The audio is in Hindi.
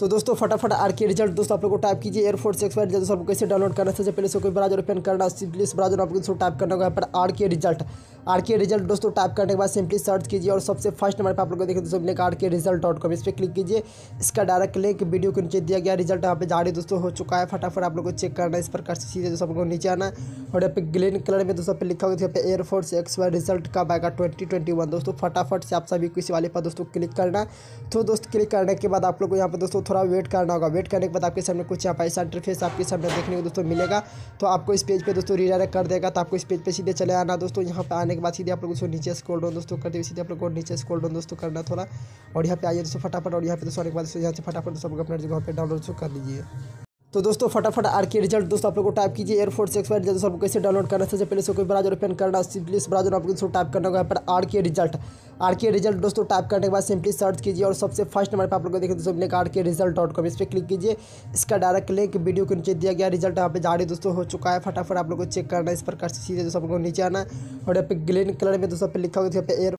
तो दोस्तों, फटाफट आर के रिज़ल्ट दोस्तों, आप लोग को टाइप कीजिए एयरफोर्स एक्सपायर जल्द आपको कैसे डाउनलोड करना सबसे पहले से कोई ब्राउज़र ओपन करना सिंपली इस ब्राउज़र आपको दोस्तों टाइप करना होगा यहाँ पर R K result R K result दोस्तों टाइप करने के बाद सिंपली सर्च कीजिए और सबसे फ़र्स्ट नंबर पर आप लोग को देखिए दोस्तों मिलेगा are K result dot com इस पर क्लिक कीजिए। इसका डायरेक्ट लिंक वीडियो के नीचे दिया गया रिज़ल्ट यहाँ पे जारी दोस्तों हो चुका है। फटाफट आप लोग को चेक करना है। इस प्रकार से सीधे दोस्तों को नीचे आना और यहाँ पे ग्रीन कलर में दोस्तों पे लिखा हुआ यहाँ पे एयरफोर्स एक्स वाई रिज़ल्ट कब आएगा? ट्वेंटी ट्वेंटी वन दोस्तों फटाफट से आप सभी किसी वाले पर दोस्तों क्लिक करना तो दोस्तों क्लिक करने के बाद आप लोग को यहाँ पर दोस्तों थोड़ा वेट करना होगा। वेट करने के बाद आपके सामने कुछ यहाँ पर ऐसा इंटरफेस आपके सामने देखने को दोस्तों मिलेगा। तो आपको इस पेज पर दोस्तों रिडायरेक्ट कर देगा। तो आपको इस पेज पर सीधे चले आना दोस्तों यहाँ पर आने के बाद सीधे आप लोग दोस्तों नीचे स्क्रॉल डाउन दोस्तों करते हुए सीधे आप लोग को नीचे स्क्रॉल डाउन दोस्तों करना थोड़ा। और यहाँ पे आइए दोस्तों फटाफट और यहाँ पे दोस्तों के बाद यहाँ से फटाफट दोस्तों आप लोग अपने जगह पर डाउनलोड कर लीजिए। तो दोस्तों फटाफट आर के रिज़ल्ट दोस्तों आप लोग को टाइप कीजिए एयरफोर्स एक्सपायर जल्द आपको कैसे डाउनलोड करना सबसे पहले से कोई ब्राउज़र ओपन करना सिंपली इस ब्राउज़र आपको दोस्तों टाइप करना होगा यहाँ पर R K result R K result दोस्तों टाइप करने के बाद सिंपली सर्च कीजिए और सबसे फ़र्स्ट नंबर पर आप लोग को देखिए दोस्तों मिलेगा are K result dot com इस पर क्लिक कीजिए। इसका डायरेक्ट लिंक वीडियो के नीचे दिया गया रिज़ल्ट यहाँ पे जारी दोस्तों, हो चुका है। फटाफट आप लोग को चेक करना है। इस प्रकार से सीधे दोस्तों को नीचे आना है। और यहाँ पे ग्रीन कलर में दोस्तों पे लिखा हुआ यहाँ पे एयर